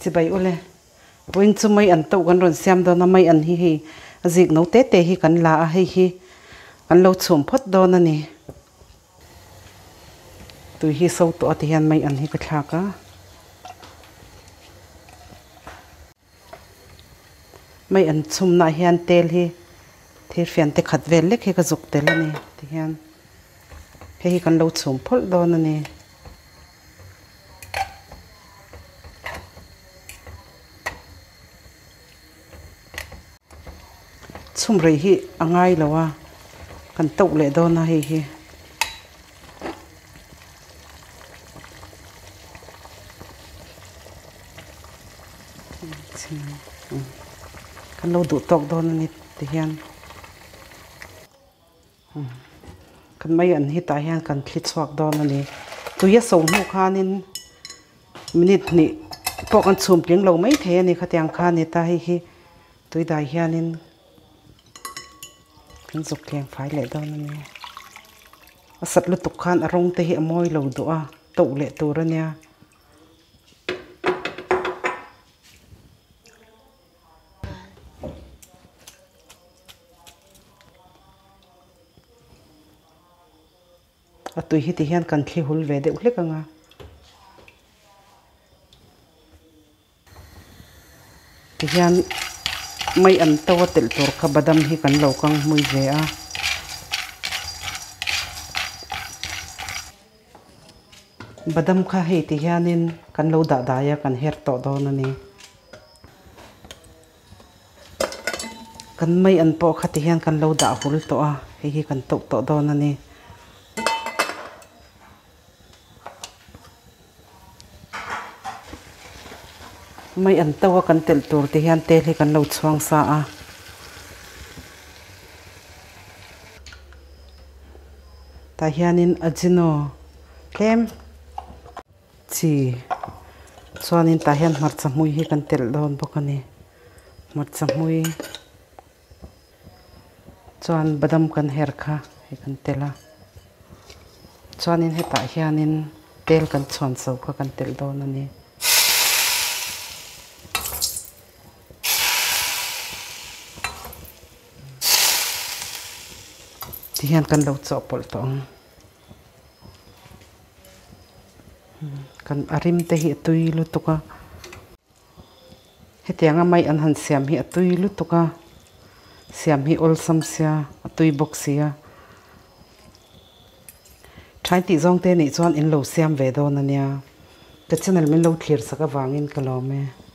chị bay ule buin chu mai an to kan ron siam do na mai an hi hi. Zik no te te hi kan la a hi hi. Kan lo chum phot do na ni tu hi so to ati hian mai an hi ka thla ka mai an chum na hian tel hi thir fian te khat vel lek hi ka zuk tel ani ti hian he hi kan lo chum phol do na ni chum rei hi angai lawa kan tok le do na hi hi kan lo du tok do na ni ti hian kan mai an hi ta hian kan thli chuak do na ni tu ya so nu khanin minute ni pok an chum tling lo mai the ni khatiang kha ni ta hi hi tui dai hianin kan zuk keng phai le do na ni asat lu tuk khan arong te hi amoi lo do a to le tu ra nia a tui hi ti hian kan thli hul ve deuh hlek anga ti hian mai an tawa tel tur kha badam hi kan lo kang mui ve a badam kha hei ti hianin kan lo da daya kan her to do na ni kan mai an po kha ti hian kan lo da hul to a hei hi kan to to do na ni mai an tawa kan tel tur thì hian tel hi kan lo chuang sa ah. a ta hianin ajino tlem chi chuanin ta hian hmarcha hmui hi kan tel dawn bawk ani hmarcha hmui chuan badam kan her kha hi kan tela ah. chuanin hetah hianin tel kan chuan so kha kan tel dawn ani. Thì hiện cần đầu chọ bột tông cần arim te hi tui lu tuka. He tianga mai an han siam hi tui lu tuka. Siam hi ol sam sia tui bok sia. Trai ti zong te ni chuan in lo siam ve do na nia. Te channel min lo clear saka wangin kalome